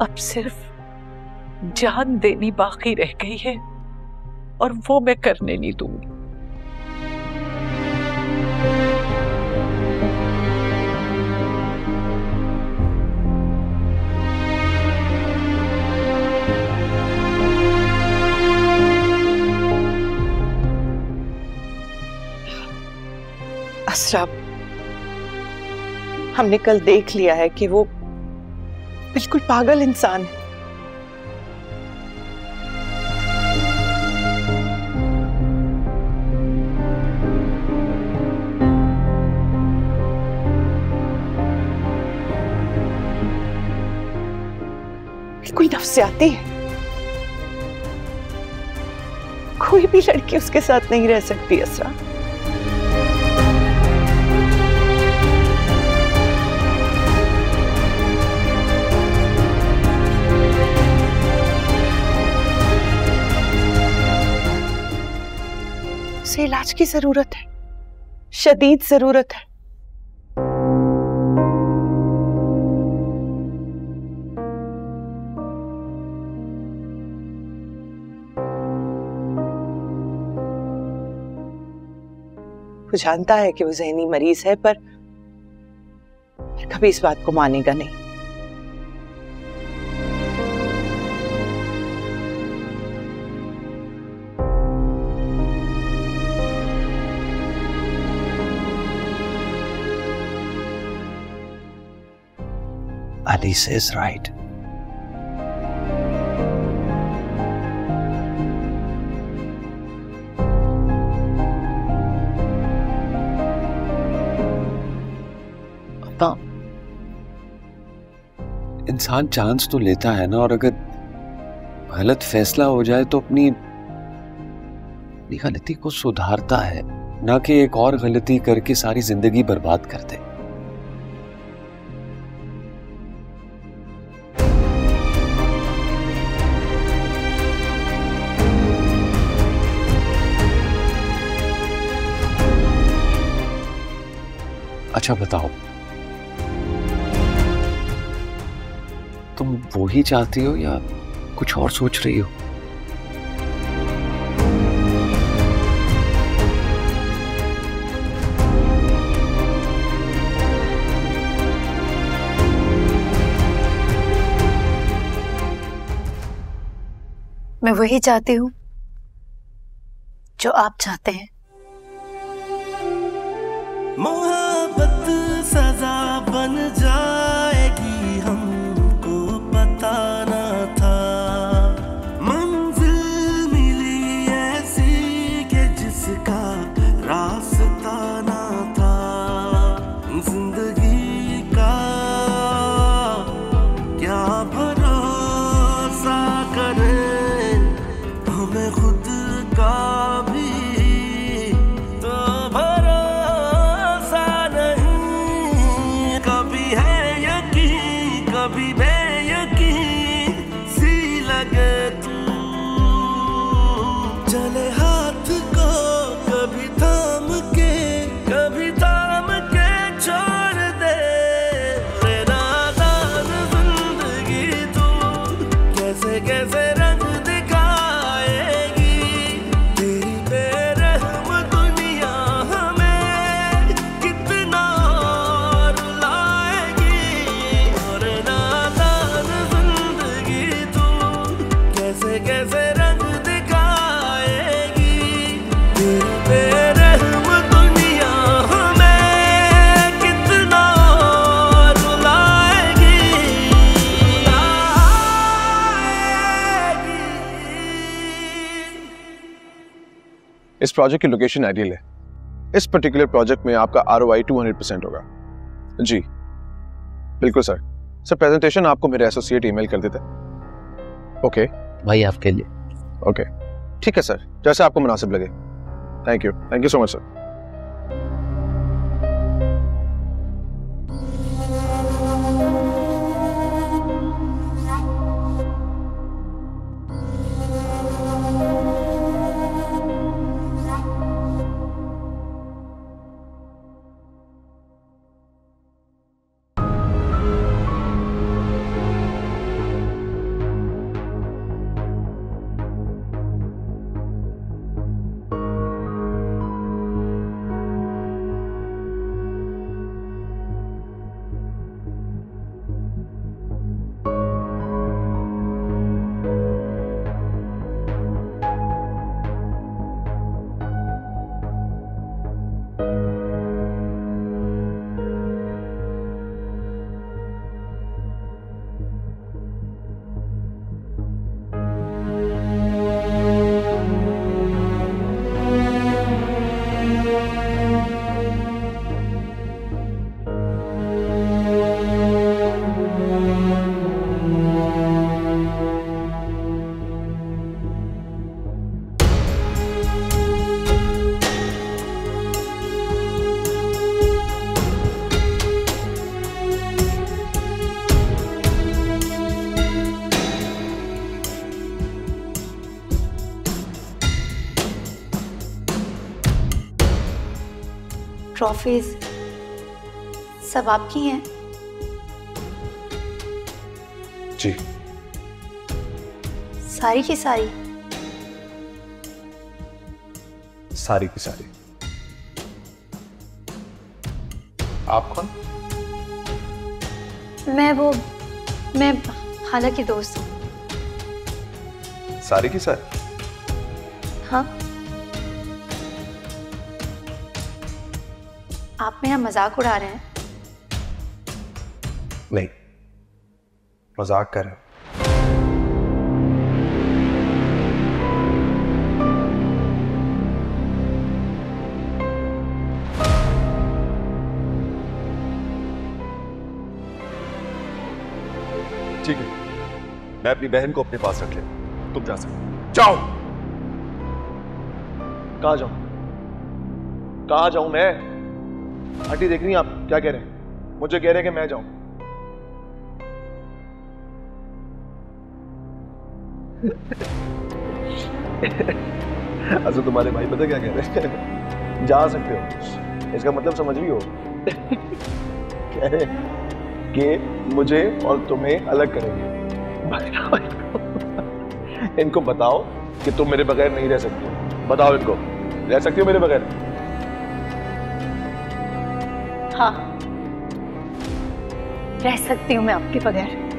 अब सिर्फ़ जान देनी बाकी रह गई है और वो मैं करने नहीं दूँगी। असरा हमने कल देख लिया है कि वो बिल्कुल पागल इंसान है। बिल्कुल नफसियाती है। कोई भी लड़की उसके साथ नहीं रह सकती, असरा। उसे इलाज की ज़रूरत है। शदीद ज़रूरत है। वो जानता है कि वो जहनी मरीज़ है पर, पर कभी इस बात को मानेगा नहीं। Alice is right. इंसान चांस तो लेता है ना, और अगर गलत फैसला हो जाए तो अपनी गलती को सुधारता है, ना कि एक और गलती करके सारी ज़िंदगी बर्बाद कर दे अच्छा बताओ। तुम वो ही चाहती हो या कुछ और सोच रही हो? मैं वही चाहती हूँ जो आप चाहते हैं। zamanı इस प्रोजेक्ट की लोकेशन आइडियल है। इस पर्टिकुलर प्रोजेक्ट में आपका R O I two hundred percent होगा। जी। बिल्कुल सर सर प्रेजेंटेशन आपको मेरे एसोसिएट ईमेल कर देते ओके भाई आपके लिए। ओके ठीक है सर जैसे आपको मुनासिब लगे। Thank you thank you so much sir trophies सब आपकी हैं। जी। सारी की सारी। सारी की सारी। आप कौन? मैं वो मैं खाला की दोस्त हूँ। सारी की सारी? हाँ। आप मेरा मज़ाक उड़ा रहे हैं। नहीं मज़ाक कर रहे ठीक है। मैं अपनी बहन को अपने पास रख ले तुम जा सकते जाओ। कहा जाऊँ? कहा जाऊँ मैं? आंटी देख रही आप, क्या कह रहे हैं? मुझे कह रहे हैं कि मैं जाऊँ। अच्छा तुम्हारे भाई पता क्या कह रहे हैं? जा सकते हो। इसका मतलब समझ रही हो? कह रहे कि मुझे और तुम्हें अलग करेंगे। इनको। बताओ कि तुम मेरे बगैर नहीं रह सकते बताओ इनको। रह सकते हो मेरे बगैर? रह। सकती हूँ मैं आपके बगैर।